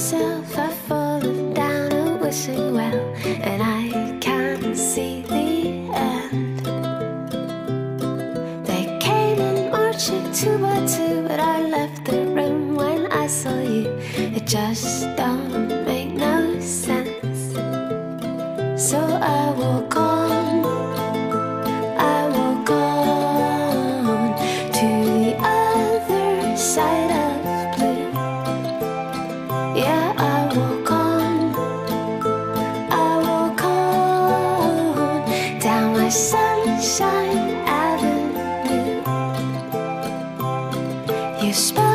myself, I've fallen down a wishing well, and I can't see the end. They came in marching two by two, but I left the room when I saw you. It just don't make no sense. So I walk on. I walk on to the other side. Sunshine Avenue. You spoke.